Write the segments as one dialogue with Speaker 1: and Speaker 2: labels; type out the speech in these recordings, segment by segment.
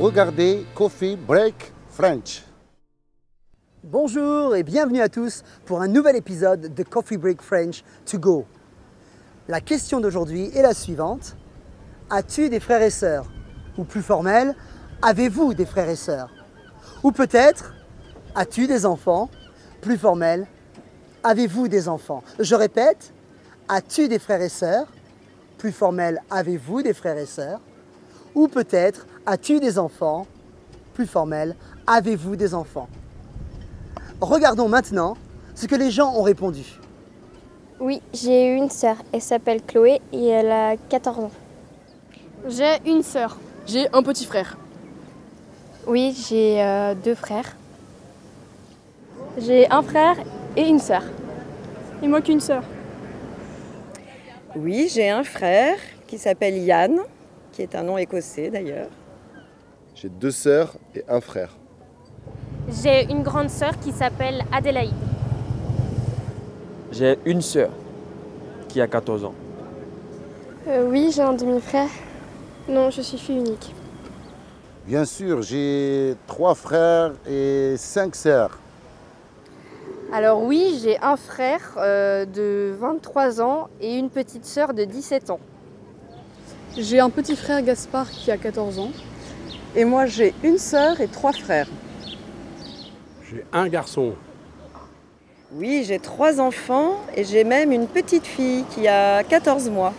Speaker 1: Regardez Coffee Break French.
Speaker 2: Bonjour et bienvenue à tous pour un nouvel épisode de Coffee Break French to go. La question d'aujourd'hui est la suivante. As-tu des frères et sœurs? Ou plus formel, avez-vous des frères et sœurs? Ou peut-être, as-tu des enfants? Plus formel, avez-vous des enfants? Je répète, as-tu des frères et sœurs? Plus formel, avez-vous des frères et sœurs? Ou peut-être, as-tu des enfants Plus formel, avez-vous des enfants? Regardons maintenant ce que les gens ont répondu.
Speaker 3: Oui, j'ai une sœur. Elle s'appelle Chloé et elle a 14 ans.
Speaker 4: J'ai une sœur.
Speaker 5: J'ai un petit frère.
Speaker 3: Oui, j'ai euh, deux frères.
Speaker 5: J'ai un frère et une sœur.
Speaker 4: Et moi qu'une sœur.
Speaker 6: Oui, j'ai un frère qui s'appelle Yann, qui est un nom écossais d'ailleurs.
Speaker 7: J'ai deux sœurs et un frère.
Speaker 8: J'ai une grande sœur qui s'appelle Adélaïde.
Speaker 9: J'ai une sœur qui a 14 ans.
Speaker 3: Euh, oui, j'ai un demi-frère. Non, je suis fille unique.
Speaker 1: Bien sûr, j'ai trois frères et cinq sœurs.
Speaker 10: Alors oui, j'ai un frère euh, de 23 ans et une petite sœur de 17 ans.
Speaker 11: J'ai un petit frère Gaspard qui a 14 ans.
Speaker 6: Et moi j'ai une sœur et trois frères.
Speaker 12: J'ai un garçon.
Speaker 6: Oui, j'ai trois enfants et j'ai même une petite fille qui a 14 mois.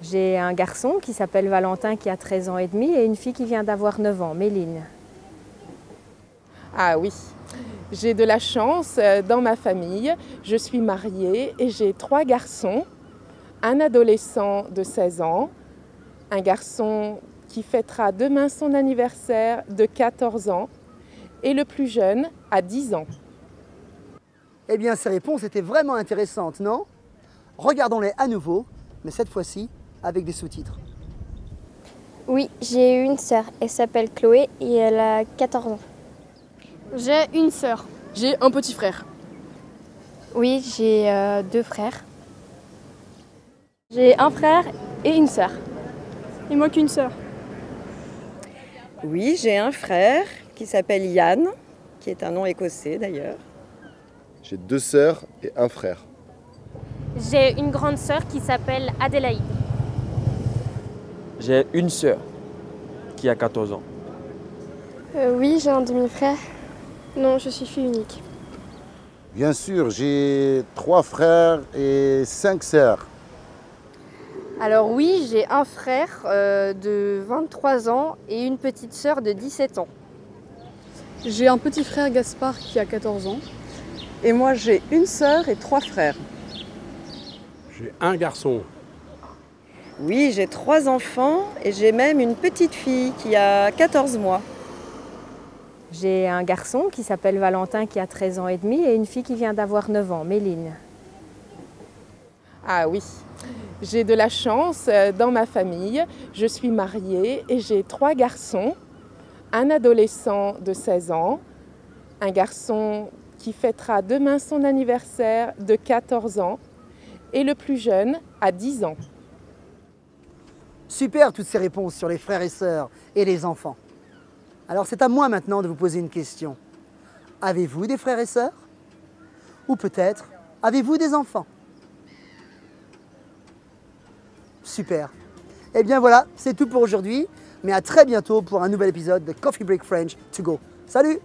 Speaker 13: J'ai un garçon qui s'appelle Valentin qui a 13 ans et demi et une fille qui vient d'avoir 9 ans, Méline.
Speaker 5: Ah oui, j'ai de la chance euh, dans ma famille. Je suis mariée et j'ai trois garçons. Un adolescent de 16 ans, un garçon qui fêtera demain son anniversaire de 14 ans et le plus jeune à 10 ans.
Speaker 2: Eh bien, ces réponses étaient vraiment intéressantes, non? Regardons-les à nouveau, mais cette fois-ci avec des sous-titres.
Speaker 3: Oui, j'ai une sœur. Elle s'appelle Chloé et elle a 14 ans.
Speaker 4: J'ai une sœur.
Speaker 5: J'ai un petit frère.
Speaker 3: Oui, j'ai euh, deux frères.
Speaker 5: J'ai un frère et une sœur.
Speaker 4: Et moi qu'une sœur.
Speaker 6: Oui, j'ai un frère qui s'appelle Yann, qui est un nom écossais d'ailleurs.
Speaker 7: J'ai deux sœurs et un frère.
Speaker 8: J'ai une grande sœur qui s'appelle Adélaïde.
Speaker 9: J'ai une sœur qui a 14 ans.
Speaker 3: Euh, oui, j'ai un demi-frère. Non, je suis fille unique.
Speaker 1: Bien sûr, j'ai trois frères et cinq sœurs.
Speaker 10: Alors oui, j'ai un frère euh, de 23 ans et une petite sœur de 17 ans.
Speaker 11: J'ai un petit frère Gaspard qui a 14 ans.
Speaker 6: Et moi j'ai une sœur et trois frères.
Speaker 12: J'ai un garçon.
Speaker 6: Oui, j'ai trois enfants et j'ai même une petite fille qui a 14 mois.
Speaker 13: J'ai un garçon qui s'appelle Valentin qui a 13 ans et demi et une fille qui vient d'avoir 9 ans, Méline.
Speaker 5: Ah oui, j'ai de la chance euh, dans ma famille. Je suis mariée et j'ai trois garçons. Un adolescent de 16 ans, un garçon qui fêtera demain son anniversaire de 14 ans et le plus jeune à 10 ans.
Speaker 2: Super toutes ces réponses sur les frères et sœurs et les enfants. Alors c'est à moi maintenant de vous poser une question. Avez-vous des frères et sœurs? Ou peut-être avez-vous des enfants? Super. Eh bien voilà, c'est tout pour aujourd'hui, mais à très bientôt pour un nouvel épisode de Coffee Break French to go. Salut